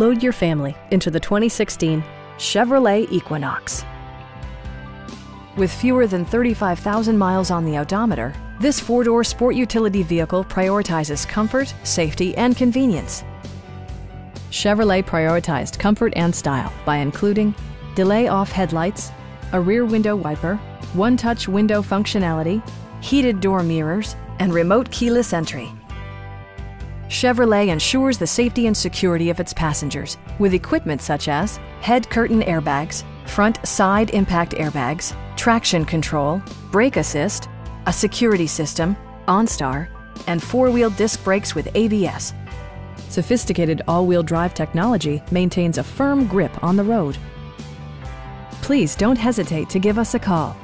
Load your family into the 2016 Chevrolet Equinox. With fewer than 35,000 miles on the odometer, this four-door sport utility vehicle prioritizes comfort, safety, and convenience. Chevrolet prioritized comfort and style by including delay off headlights, a rear window wiper, one-touch window functionality, heated door mirrors, and remote keyless entry. Chevrolet ensures the safety and security of its passengers with equipment such as head curtain airbags, front side impact airbags, traction control, brake assist, a security system, OnStar, and four-wheel disc brakes with ABS. Sophisticated all-wheel drive technology maintains a firm grip on the road. Please don't hesitate to give us a call.